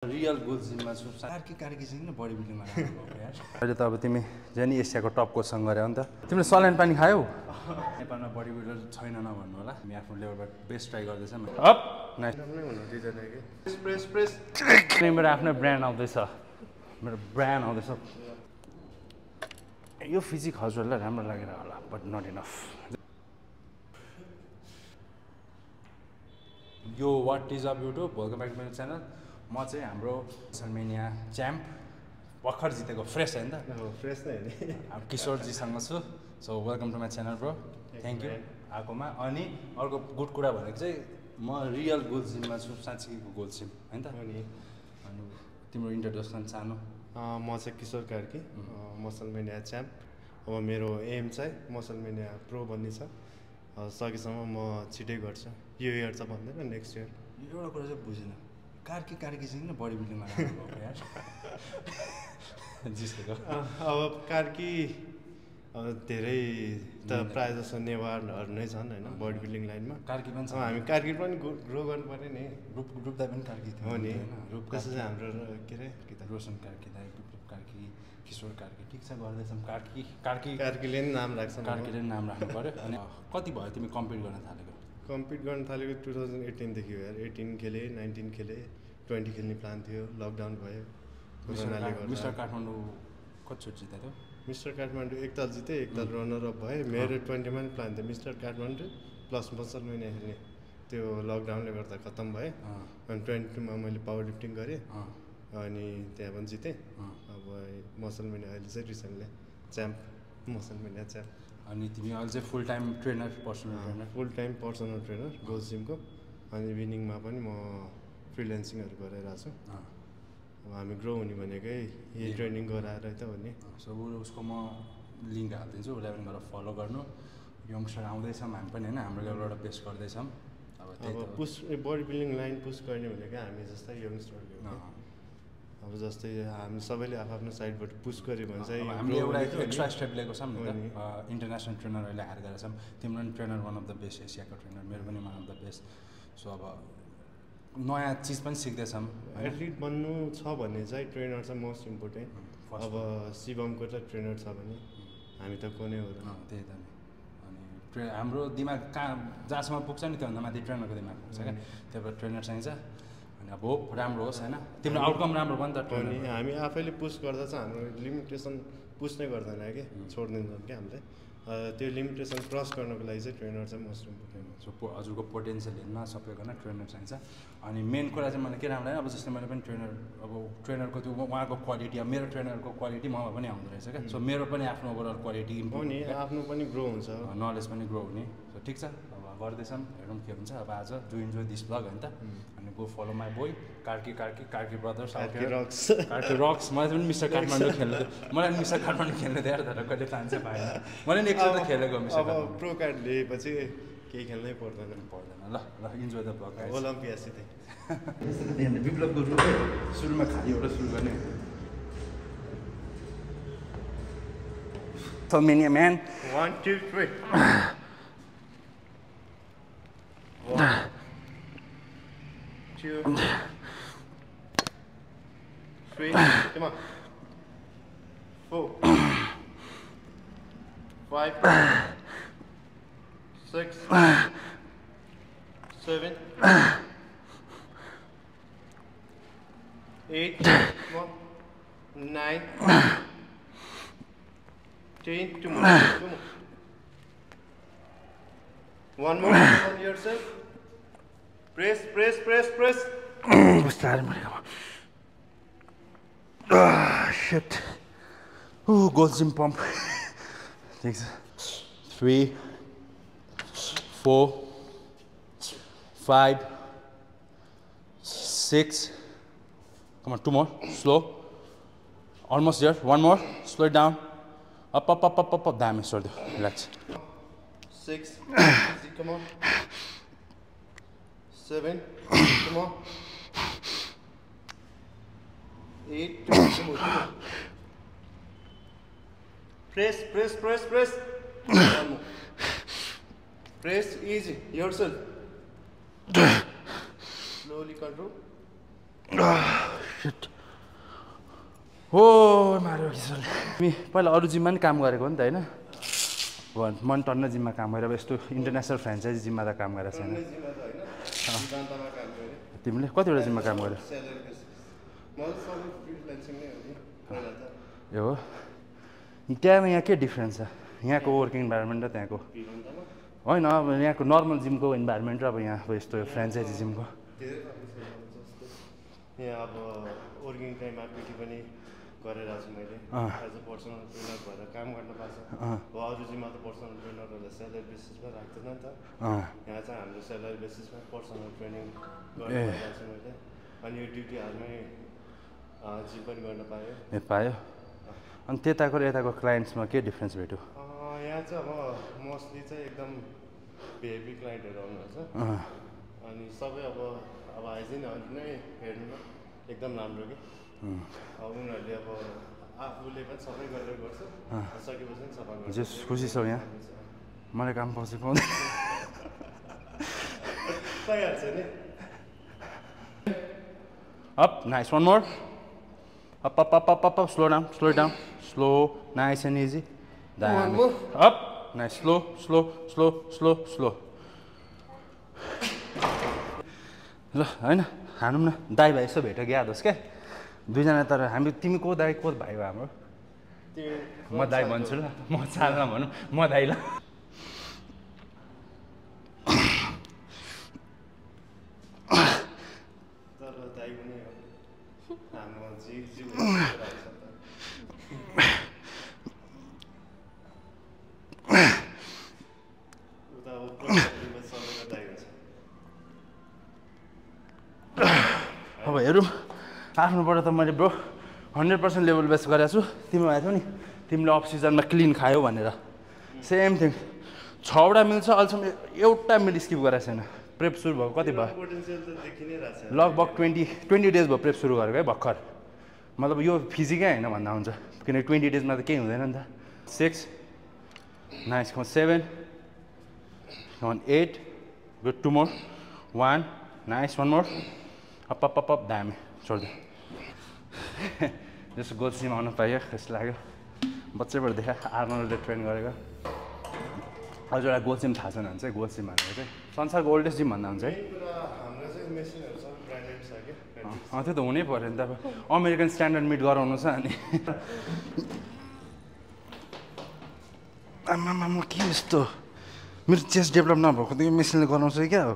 Real goal जिममा छु body बिल्डिङमा अहिले त अब तिमी जेनी एसियाको टप कोचसँग गऱ्यौ नि त। तिमीले सलाइन पानी खायौ? नेपालमा बडी बिल्डर छैन नभन्नु होला। हामी आफ्नो लेभलबाट बेस्ट ट्राई गर्दैछौँ। Up nice. प्रेस प्रेस मेरो आफ्नै ब्रान्ड आउँदैछ। मेरो ब्रान्ड आउँदैछ। यो फिजिक हजुरहरूलाई राम्रो लागेर होला बट नट इनफ यो what is up YouTube welcome back मेरो च्यानल म चाहिँ हाम्रो सलमेनिया च्याम्प भर्खर जितेको फ्रेस होइन त। फ्रेस नै हो किशोरजीसँग छु। So welcome to my channel bro thank you आएकोमा। अनि अर्को गुड कुरा भनेको चाहिँ म रियल गोल जिममा छु साँच्चीको गोल जिम होइन त। अनि? तिम्रो इन्ट्रोडक्सन सानो। म चाहिँ किशोर कार्की। मसलमेनिया च्याम्प अब मेरो एम चाहिँ मसलमेनिया प्रो बन्ने छ सकेसम्म म छिटै गर्छु। यो इयर चाहिँ भन्दैन नेक्स्ट इयर यो एउटा कुरा चाहिँ बुझिनँ। कार्की कार्की चाहिँ किन बडी बिल्डिङमा अब कार्की अब धेरै त प्रायः जसो नेवारहरू नै छन् होइन बडी बिल्डिङ लाइनमा। कार्की पनि छ हामी कार्की पनि ग्रो गर्नु पऱ्यो नि। रूप रूपदाई पनि कार्की थियो। हो नि? रूप कसो चाहिँ हाम्रो के अरे के त? रोशन कार्की दाई रूप कार्की किशोर कार्की ठिक छ गर्दैछौँ। कार्की कार्की कार्कीले नि नाम राख्छ। कार्कीले पनि नाम राख्नु पऱ्यो अनि कति भयो तिमी कम्पिट गर्न थालेको? कम्पिट गर्न थालेको टु थाउजन्ड एटिनदेखि हो यार। एटिन खेलेँ नाइन्टिन खेलेँ ट्वेन्टी खेल्ने प्लान थियो। लकडाउन भयो। मिस्टर काठमाडौँ कति चोटि जित्यो थियो? मिस्टर काठमाडौँ एकताल जितेँ एकताल रनर अप भएँ। मेरो ट्वेन्टीमा पनि प्लान थियो। मिस्टर काठमाडौँ प्लस मसल महिना खेल्ने त्यो लकडाउनले गर्दा खत्तम भएँ। अँ, अनि ट्वेन्टी टूमा मैले पावर लिफ्टिङ गरेँ। अनि त्यहाँ पनि जितेँ। अब मसल महिना अहिले चाहिँ रिसेन्टली च्याम्प मसल महिना च्याम्प अनि तिमी अहिले चाहिँ full time trainer personal trainer full time personal trainer goal जिमको अनि इभिनिङमा पनि म फ्रिल्यान्सिङहरू गरिरहेको छु। अब हामी ग्रो हुने भनेकै यही ट्रेनिङ गराएर त हो नि सो उसको म लिङ्क हालिदिन्छु उसलाई पनि गएर फलो गर्नु। यङ्स्टर आउँदैछौँ हामी पनि होइन? हाम्रो लेभलबाट बेस्ट गर्दैछौँ। अब। Push body building line push गर्ने भनेको हामी जस्तै यङ्स्टरले। अब जस्तै हामी सबैले आफ्नो साइडबाट पुस गऱ्यो भने चाहिँ हामीले एउटा। एक्स्ट्रा स्टेप लिएको छौँ नि इन्टरनेसनल ट्रेनर अहिले हायर गरेका छौँ। तिम्रो पनि trainer one of the best एसियाको ट्रेनर मेरो पनि one of the best so अब नयाँ चिज पनि सिक्दैछौँ? एथलिट बन्नु छ भने चाहिँ ट्रेनर चाहिँ मोस्ट इम्पोर्टेन्ट अब शिवमको त ट्रेनर छ भने हामी त को नै हो र त्यही त नि। अनि ट्रे हाम्रो दिमाग कहाँ जहाँसम्म पुग्छ नि त्योभन्दा माथि ट्रेनरको दिमाग पुग्छ क्या। त्यही भएर ट्रेनर चाहिन्छ अब होप राम्रो होस् होइन? तिम्रो आउटकम राम्रो भयो नि त अनि ट्रेनर हामी आफैले पुस गर्दा चाहिँ हाम्रो लिमिटेसन पुस नै गर्दैन कि छोडिदिन्छौँ क्या हामीले। त्यो लिमिटेसन क्रस गर्नको लागि चाहिँ ट्रेनर चाहिँ मोस्ट इम्पोर्टेन्ट सो हजुरको पोटेन्सियल हेर्न सबैजना ट्रेनर चाहिन्छ। अनि मेन कुरा चाहिँ मलाई के राम्रो लाग्यो अब जस्तै मैले पनि ट्रेनर अब ट्रेनरको त्यो उहाँको क्वालिटी अब मेरो ट्रेनरको क्वालिटी ममा पनि आउँदो रहेछ क्या। सो मेरो पनि आफ्नो ओभरअल क्वालिटी इम्प्रुभ आफ्नो पनि ग्रो हुन्छ। नलेज पनि ग्रो हुने। सो ठिक छ? अब गर्दैछौँ हेरौँ के हुन्छ अब आज डु इन्जोय दिस ब्लग होइन त। अनि go follow my boy Karki Karki Karki brothers Karki rocks Karki rocks मलाई पनि मिस्टर काठमाडौँ खेल्नु मलाई पनि मिस्टर काठमाडौँ खेल्नु थियो तर कहिले चान्सै पाएन। मैले पनि एकचोटि खेलेको मिस्टर प्रो कार्ड लिएपछि केही खेल्नै पर्दैन। पर्दैन ल ल इन्जोय द ब्लग ओलम्पियासितै। विप्लवको सुरुमा खालीबाट सुरु गर्ने। Man one two three two, start. Ah, shit. Uh, Ooh, gold gym pump. Thanks. Three, four, five, six. Come on, two more. Slow. Almost there. One more. Slow it down. Up, up, up, up, up, up. Damn it, sorry. Relax. Six. Easy, come on. Seven. Come on. Eight, on, come on. Press, press, press, easy, yourself. Slowly control. हो मारो तिमी पहिला अरू जिममा नि काम गरेको हो नि त होइन? भन् मन टन्न जिममा काम गरेर अब यस्तो इन्टरनेसनल फ्रेन्चाइजी जिममा त काम गरेको छैन। तिमीले कतिवटा जिममा काम गर्यो? यो हो त्यहाँ यहाँ के डिफ्रेन्स छ यहाँको वर्किङ इन्भाइरोमेन्ट र त्यहाँको होइन अब यहाँको नर्मल जिमको इन्भाइरोमेन्ट र अब यहाँ अब यस्तो फ्रेन्चाइजी जिमको यहाँ अब वर्किङ टाइम आरपिटी पनि गरिरहेको छु मैले। एज अ पर्सनल ट्रेनर भएर काम गर्न पाएको छ अरू जिममा त पर्सनल ट्रेनरहरूलाई स्यालेरी बेसिसमा राख्दैन नि त यहाँ चाहिँ हाम्रो स्यालेरी बेसिसमा पर्सनल ट्रेनिङ। पाइरहेको छु मैले अनि यो ड्युटी हालमै पनि गर्न ए पायो? अनि त्यताको र यताको क्लाइन्ट्समा के डिफ्रेन्स भेट्यो? यहाँ चाहिँ अब मोस्टली चाहिँ एकदम भिआइपी क्लाइन्टहरू आउनुहुन्छ अनि सबै अब अब हाइजिनहरू नै हेर्नु न एकदम राम्रो कि? अब उनीहरूले अब आफूले पनि सबै गरेर गर्छ। सकेपछि पनि सफा गर्छ। खुसी छौ यहाँ। मलाई काम पाउँछ पाउँदैन पाइहाल्छ नि। Up, nice. One more. Up, up, up, up, up, up. Slow down, slow it down. Slow, nice and easy. Damn it. Up, nice. Slow, slow, slow, slow, slow. ल होइन हानौँ न दाई भाइ यसो भेट्यो क्या दोस् क्या दुईजना तर हामी तिमी को दाई को भाइ हो हाम्रो म दाई भन्छु ल म चालना भनौँ म दाई ल तर दाइ पनि हो हाम्रो जी जी उता सबैको दाइ हुन्छ अब हेरौँ आफ्नोबाट त मैले bro hundred percent level best गरेको छु। तिम्रो भएको थियो नि तिमीले अफ सिजनमा क्लिन खायौ भनेर। सेम थिङ छवटा मिल छ अहिलेसम्म एउटा मिल स्किप गरेको छैन। प्रेप सुरु भएको कति भयो? लगभग ट्वेन्टी ट्वेन्टी डेज भयो प्रेप सुरु गरेको है भर्खर। मतलब यो फिजिकै होइन भन्दा हुन्छ। किनकि ट्वेन्टी डेजमा त केही हुँदैन नि त। Six nice come seven come eight good two more one nice one more up up up दामी छोडिदियो जस्तो गोल सिम आउनु पाइयो जस्तो लाग्यो। बच्चैबाट देखा आर्मरले ट्रेन गरेको। अझ एउटा गोल सिम थाहा छैन भने चाहिँ गोल सिम भनेको चाहिँ संसारको ओल्डेस्ट जिम भन्दा हुन्छ है। मेन कुरा हाम्रो चाहिँ मेसिनहरू सबै ब्रान्डेड छ कि अँ त्यो त हुनै पऱ्यो नि त अब। अमेरिकन स्ट्यान्डर्ड मिट गराउनु छ अनि। आमामा म के यस्तो? मेरो चेस्ट डेभलप नभएको त यो मेसिनले गराउँछ कि क्या हो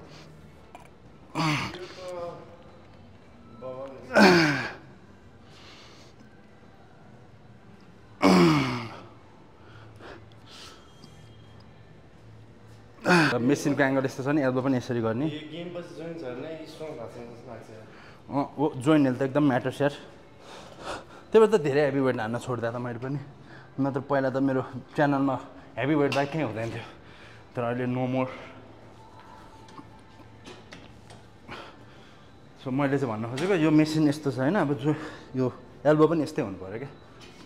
मेसिनको एङ्गल यस्तो छ नि एल्बो पनि यसरी गर्ने। यो गेम पछि जोइन छ भने स्ट्रङ भएको छ जस्तो लाग्छ। अँ ओ जोइनहरू त एकदम म्याटर स्यार त्यही भएर त धेरै हेभी वेट हान्न छोड्दा त मैले पनि। नत्र पहिला त मेरो च्यानलमा हेभी वेट बाइक कहीँ हुँदैन थियो। तर अहिले नो मोर सो मैले चाहिँ भन्न खोजेको यो मेसिन यस्तो छ होइन अब जो यो एल्बो पनि यस्तै हुनु पऱ्यो क्या।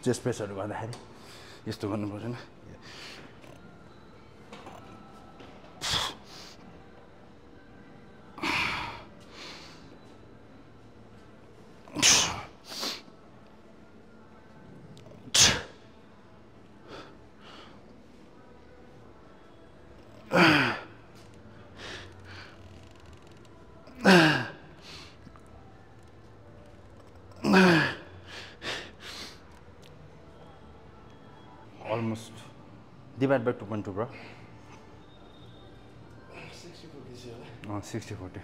चेस्ट प्रेसहरू गर्दाखेरि। यस्तो गर्नु परेन 2.2 bro सिक्सटी फोर्टी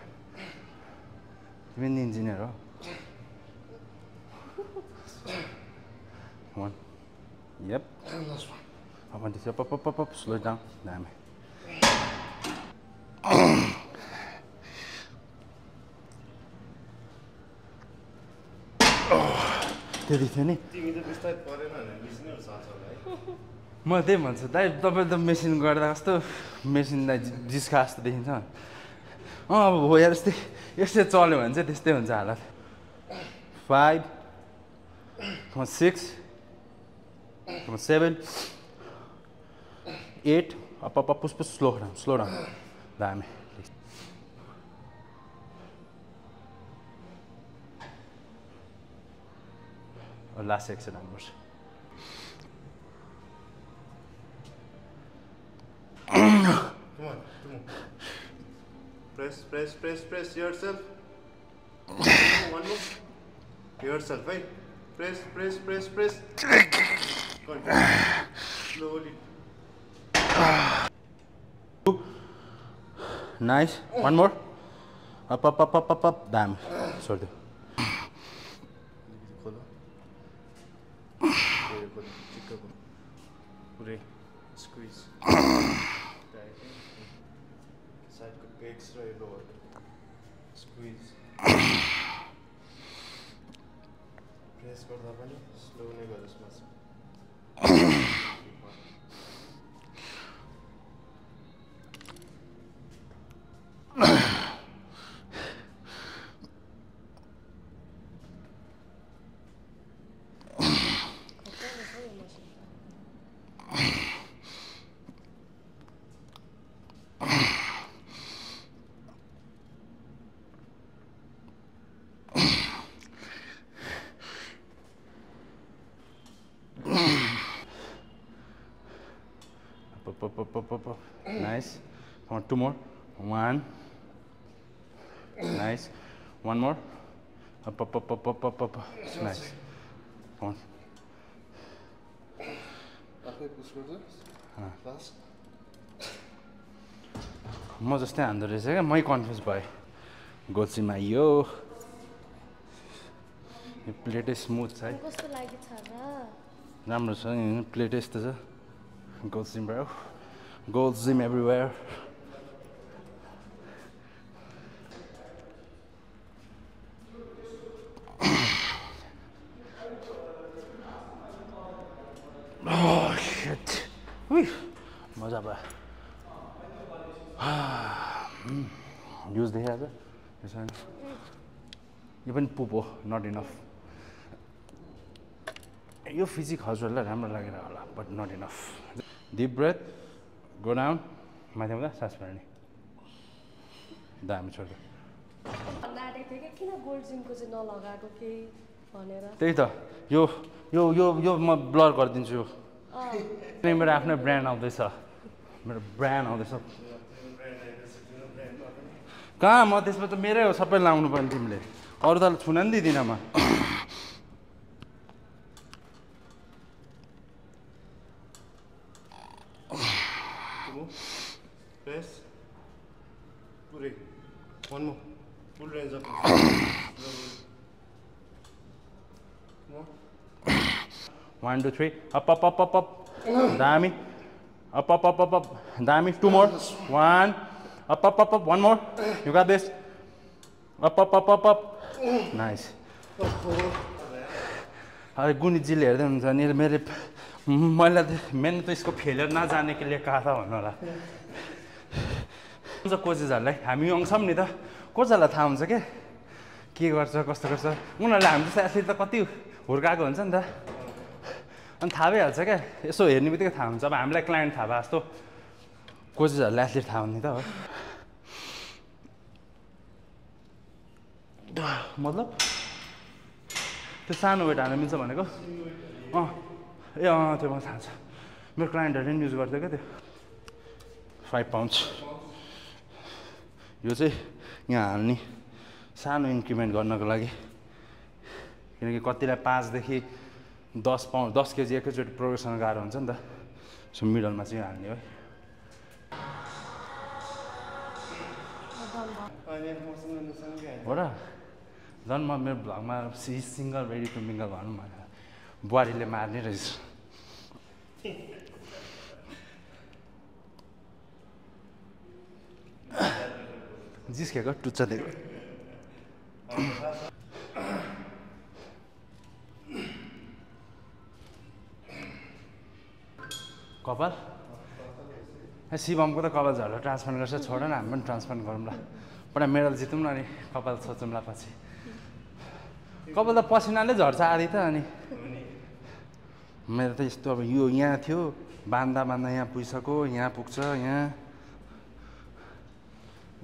तिमी इन्जिनियर हो। One yup pop pop slow down दामी त्यति थियो नि म त्यही भन्छु दाइ तपाईँ त मेसिन गर्दा कस्तो मेसिनलाई जिस्का जस्तो देखिन्छ। अँ अब हो यार यस्तै यस्तै चल्यो भने चाहिँ त्यस्तै हुन्छ हालत। Five six seven eight up up push slow down slow down दामी लास्ट एक्सन हान्नुपर्छ Come on, come on. Press, press, press, press yourself. One more. Yourself, right? Press, press, press, press. Come on. Slowly. Nice. Oh. One more. Up, up, up, up, up, up. Damn. Sorry. Squeeze. साइडको pecs र यो lower squeeze press गर्दा पनि slow नै गरोस् मासु Up, up, up, up, up, up. Nice. Come on, two more. One. Nice. One more. Up, up, up, up, up, up, up. Nice. Come on. आफै पुस गर्छ फास्ट म जस्तै हान्दो रहेछ क्या मै कन्फ्युज भएँ गोल्सीमा यो यो प्लेटै स्मुथ छ है कस्तो लागि छ र राम्रो छ नि प्लेटै यस्तो छ गोल्ड जिम भयो गोल्ड जिम एभ्रिवेयर मजा भयो युज देखिरहेको छ यसो होइन। यो पनि पुप हो नट इनफ यो फिजिक हजुरहरूलाई राम्रो लागेर होला but not enough Deep breath go down माथि आउँदा सास फेर्ने दामी भनेर त्यही त यो यो यो यो म ब्लर गरिदिन्छु मेरो आफ्नै ब्रान्ड आउँदैछ मेरो ब्रान्ड आउँदैछ कहाँ म त्यसमा त मेरै हो सबै लाउनु पर्ने तिमीले अरू त छुन नि दिँदिनँ म प्रेस पुरै one more full range of one two three up up up up up दामी up up up up up दामी two more one up up up up one more you got this. Up up up up up nice अरे गुनिजीले हेर्दै हुन्छ नि मेरो मैले त मैंने त यसको फेलियर नजाने के लिए कहा था भन्नु होला। हुन्छ कोचेसहरूलाई हामी यङ छौँ नि त। कोचहरूलाई थाहा हुन्छ क्या के गर्छ कस्तो गर्छ? उनीहरूले हामी जस्तो एथलिट त कति हुर्काएको हुन्छ नि त। अनि थाहा भइहाल्छ क्या यसो हेर्ने बित्तिकै थाहा हुन्छ। अब हामीलाई क्लाइन्ट थाहा भए जस्तो कोचेसहरूलाई एथलिट थाहा हुने त हो। मतलब? त्यो सानो वेट हाल्नु मिल्छ भनेको? अँ। ए अँ त्यो मलाई थाहा छ। मेरो क्लाइन्टहरूले पनि युज गर्थ्यो क्या त्यो? फाइभ पाउन्ड्स यो चाहिँ यहाँ हाल्ने सानो इन्क्रिमेन्ट गर्नको लागि। किनकि कतिलाई पाँचदेखि दस पाउन्ड दस केजी एकैचोटि प्रोग्रेसन गाह्रो हुन्छ नि त। सो मिडलमा चाहिँ हाल्ने है हो। र? झन् म मेरो भ्लगमा सि सिङ्गल रेडी टु मिङ्गल भनौँ भनेर बुहारीले मार्ने रहेछ। जिस्केको टुच्चा दिएको कपाल? ए शिवमको त कपाल झरेर ट्रान्सप्लान्ट गर्छ छोड न हामी पनि ट्रान्सप्लान्ट गरौँ ल। पहिला मेडल जितौँ न अनि कपाल सोचौँला पछि कपाल त पसिनाले झर्छ आधी त अनि। मेरो त यस्तो अब यो यहाँ थियो बान्दा बान्दा यहाँ पुगिसक्यो यहाँ पुग्छ यहाँ।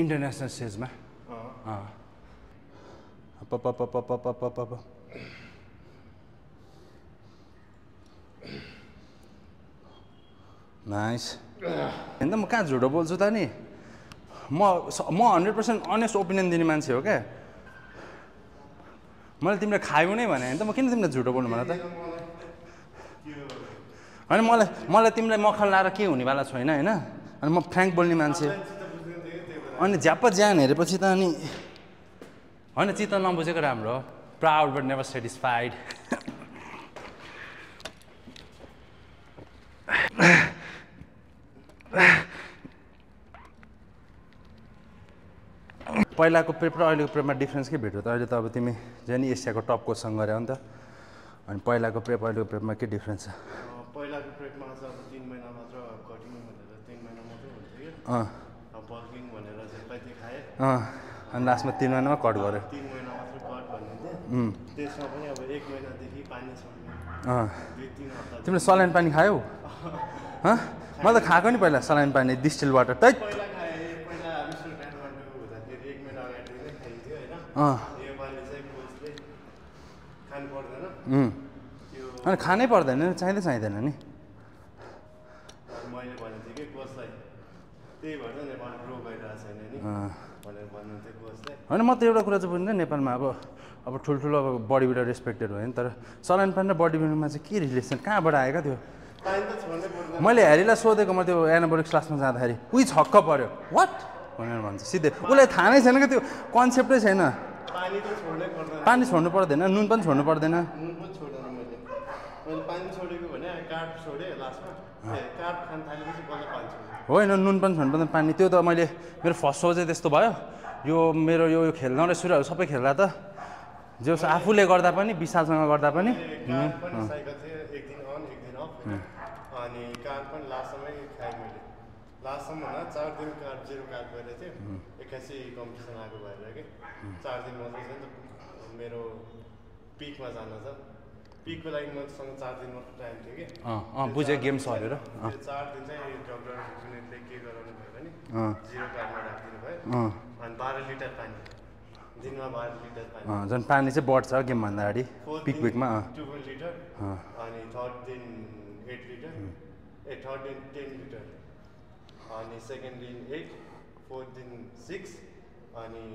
इन्टरनेसनल सेजमा नाइस होइन म कहाँ झुटो बोल्छु त नि? म म हन्ड्रेड पर्सेन्ट अनेस्ट ओपिनियन दिने मान्छे हो क्या? मैले तिमीलाई खायौ नै भने त म किन तिमीलाई झुटो बोल्नु भन त? होइन मलाई मलाई तिमीलाई मखन लाएर के हुनेवाला छैन होइन अनि म फ्रेङ्क बोल्ने मान्छे। अनि झ्याप्प ज्यान हेरेपछि त अनि होइन चित्त नबुझेको राम्रो हो। प्राउड बट नेभर सेटिस्फाइड पहिलाको प्रेप र अहिलेको प्रेपमा डिफ्रेन्स के भेट्यो त? अहिले त अब तिमी जेनी एसियाको टप कोचसँग गऱ्यो नि त। अनि पहिलाको प्रेप अहिलेको प्रेपमा के डिफ्रेन्स छ? पहिलाको ट्रेकमा चाहिँ अब तिन महिना मात्र कटिङ भनेर तिन महिना मात्रै हुन्थ्यो कि। बल्किङ भनेर चाहिँ पाइती खाएँ। अँ। अनि लास्टमा तिन महिनामा कट गऱ्यो तिन महिना मात्र कट उम्, त्यसमा पनि अब एक महिनादेखि पानी दुई तिन हप्ता तिमीले सलाइन पानी खायौ? मैले त खाएको नि पहिला सलाइन पानी डिस्टिल वाटर तै। पहिला खाएँ पहिला हुँदाखेरि एक महिना अगाडि नै खाइन्थ्यो होइन। अँ। योपालि चाहिँ कोचले खानु पर्दैन। अनि खानै पर्दैन नि चाहिँदै चाहिँदैन नि। मैले भनेको थिएँ कि कोचलाई त्यही भएर त नेपाल ग्रो भइरहेको छैन नि अँ। भनेर भन्नुहुन्थ्यो कोचले होइन म त एउटा कुरा चाहिँ बुझ्दैन नेपालमा अब अब ठुल्ठुलो अब बडी बिल्डर रेस्पेक्टेड भयो नि तर सलाइन पानी र बडी बिल्डरमा चाहिँ के रिलेसन कहाँबाट आयो क्या त्यो मैले हेरीलाई सोधेको म त्यो एनाबोलिक्स क्लासमा जाँदाखेरि उही छक्क पऱ्यो वाट भनेर भन्छ सिधै। उसलाई थाहा नै छैन क्या त्यो कन्सेप्टै छैन। पानी छोड्नु पर्दैन। नुन पनि छोड्नु पर्दैन नुन पनि छोड्दैन मैले मैले पानी छोडेको भने काठ छोडेँ लास्टमा। काठ खान थालेपछि बल्ल पानी छोडेँ। होइन नुन पनि छोड्नु पर्दैन पानी। त्यो त मैले मेरो फर्स्ट सो चाहिँ त्यस्तो भयो। यो मेरो यो खेल्न र सुरुहरू सबै खेल्दा त। जो आफूले गर्दा पनि विशालसँग गर्दा पनि। अन काठ पनि लास्टमै खाएँ मैले। लास्टसम्म होइन चार दिन काठ जिरो काठ गरेको थियो एक्कासी कम्पिटिसन आएको भएर कि चार दिन मात्रै छ नि त मेरो पिकमा जान छ पिकको लागि मसँग चार दिन मात्र टाइम थियो कि। बुझेँ गेम्स हरेर चार दिन चाहिँ डक्टर सुनिलले के गराउनु भयो भने जिरो काठमा राखिदिनु भयो। अनि बाह्र लिटर पानी। दिनमा बाह्र लिटर पानी। झन् पानी चाहिँ बढ्छ गेमभन्दा अगाडि फोर्थ पिक अँ। Two litre. अनि थर्ड दिन एट लिटर। ए थर्ड दिन टेन लिटर। अनि सेकेन्ड दिन एट फोर्थ दिन सिक्स। अनि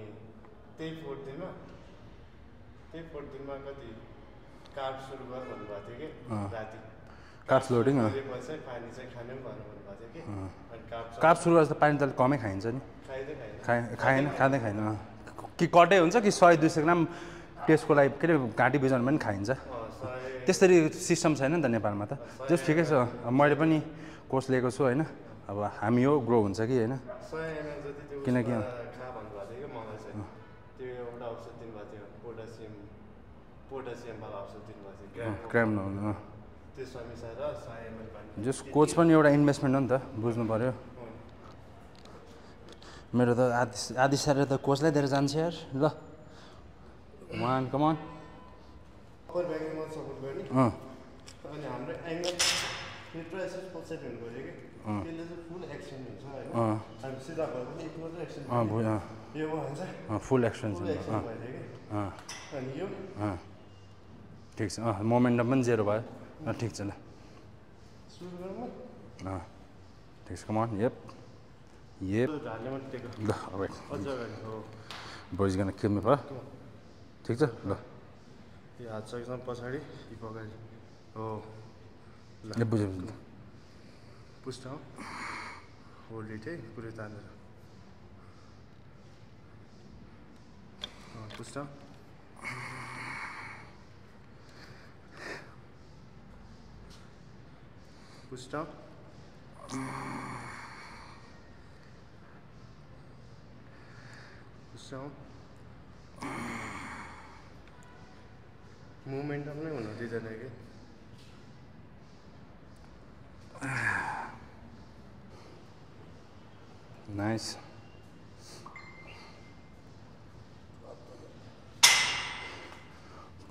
त्यही फोर्थ दिनमा त्यही फोर्थ दिनमा कति? कार्ब सुरु गर भन्नुभएको थियो कि। राति। कार्ब्स लोडिङ पानी चाहिँ खानु भन्नुभएको थियो कि? कार्ब सुरु गरेर त पानी त अलिक कमै खाइन्छ नि। खाएन खाए खाएन खाँदै खाएन। कि कटै हुन्छ कि सय दुई सय ग्राम टेस्टको लागि के अरे घाँटी बिजाउनु पनि खाइन्छ। त्यसरी सिस्टम छैन नि त नेपालमा त। जस ठिकै छ। मैले पनि कोर्स लिएको छु होइन। अब हामी हो ग्रो हुन्छ कि होइन। किनकि क्राइम नहुनु जस कोच पनि एउटा इन्भेस्टमेन्ट हो नि त बुझ्नु पऱ्यो मेरो त आदि आदि साह्रै त कोचलाई दिएर जान्छ यार। ल। वान कमान फुल एक्सटेन्सन ठिक छ। अँ मोमेन्टम पनि जेरो भयो। ठिक छ ल। अँ ठिक छ कमान येप येप ल अब बोइज गर्न खेल्नु भयो ठिक छ ल। यो हात एकदम पछाडि हो बुझ्यो। पुस्ट हो होल्ड इट है पुरै तानेर पुस्ट Full stop. Full stop. Movement अपने दी जाने के नाइस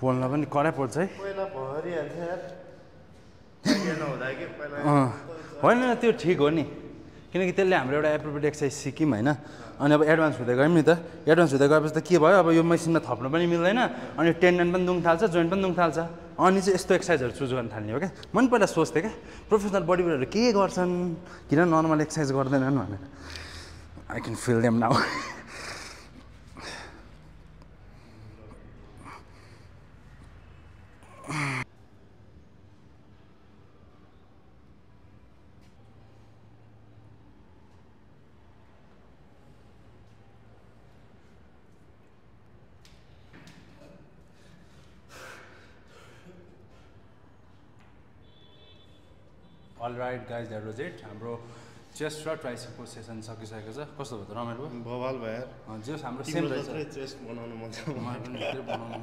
पोल्न पनि करै पर्छ है पहिला भरिहाल्छ यार होइन त्यो ठिक हो नि। किनकि त्यसले हाम्रो एउटा एप्रोप्रिएट एक्सर्साइज सिक्यौँ होइन। अनि अब एडभान्स हुँदै गयौँ नि त। एडभान्स हुँदै गएपछि त के भयो? अब यो मेसिनमा थप्नु पनि मिल्दैन। अनि टेन्डन पनि दुख्न थाल्छ जोइन्ट पनि दुख्न थाल्छ। अनि चाहिँ यस्तो एक्सर्साइजहरू चुज गर्न थाल्ने हो क्या। म पनि पहिला सोच्थेँ क्या प्रोफेसनल बडी बिल्डरहरू के गर्छन्? किन नर्मल एक्सर्साइज गर्दैनन् भनेर। I can feel them now right guys that was it हाम्रो चेस्ट र ट्राइसेपको सेसन सकिसकेको छ। कस्तो भयो त रमाइलो भयो? बवाल भयो। यार अँ, जे होस् हाम्रो सेम रहेछ। चेस्ट बनाउनु मन छ। मलाई पनि धेरै बनाउनु।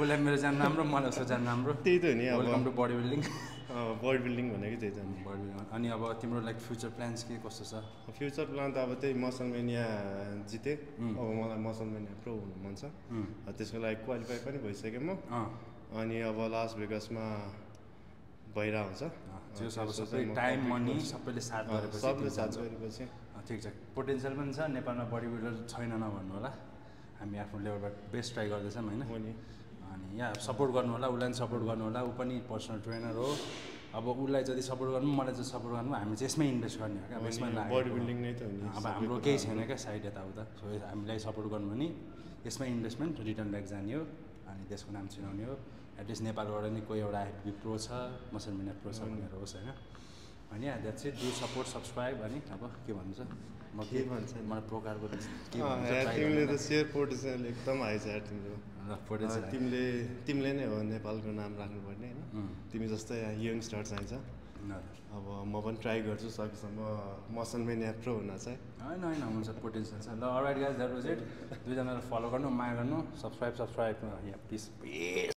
उसलाई मेरो जान राम्रो मलाई उसको जान राम्रो। त्यही त हो नि अब। Welcome to body building body building भनेको त्यही त नि। बडी बिल्डिङ अनि अब तिम्रो लाइक फ्युचर प्लान्स के कस्तो छ? फ्युचर प्लान त अब त्यही मसल मेनिया जितेँ. अब मलाई मसल मेनिया प्रो हुनु मन छ। त्यसको लागि क्वालिफाई पनि भइसकेँ म। अनि अब लास भेगसमा भइरहेको हुन्छ टाइम मनी। सबैले साथ गरेपछि सबले साथ। गरेपछि। ठिक छ। पोटेन्सियल पनि छ नेपालमा बडी बिल्डर छैन नभन्नु होला। हामी आफ्नो लेभलबाट बेस्ट ट्राई गर्दैछौँ होइन? अनि यहाँ सपोर्ट गर्नु होला उसलाई पनि सपोर्ट गर्नु होला। ऊ पनि पर्सनल ट्रेनर हो। अब उसलाई जति सपोर्ट गर्नु मलाई चाहिँ सपोर्ट गर्नु हामी चाहिँ यसमै इन्भेस्ट गर्ने हो क्या यसमै बडी। बिल्डिङ नै त अब हाम्रो केही। छैन क्या साइड यताउता। सो हामीलाई सपोर्ट गर्नु भने यसमै इन्भेस्टमेन्ट रिटर्न ब्याक जाने हो। अनि देशको नाम चिनाउने हो। एटलिस्ट नेपालबाट नि कोही एउटा आइफबी प्रो छ मसल मिनट प्रो छ भनेर होस् होइन। अनि that's it do support subscribe अनि अब के भन्नु छ? म के भन्छ? मलाई प्रकारको भन्छ तिमीले त सेयर पोटेन्सियल एकदम आएछ यार तिम्रो। तिमीले तिमीले नै हो नेपालको नाम राख्नुपर्ने होइन। तिमी जस्तै यङ्स्टर चाहिन्छ। अब म पनि ट्राई गर्छु सकेसम्म। मसल मेनिया प्रो हुन चाहिँ। होइन होइन हुन्छ पोटेन्सियल छ। ल alright guys that was it दुईजनालाई फलो गर्नु माया गर्नु सब्सक्राइब सब्सक्राइब यहाँ पिस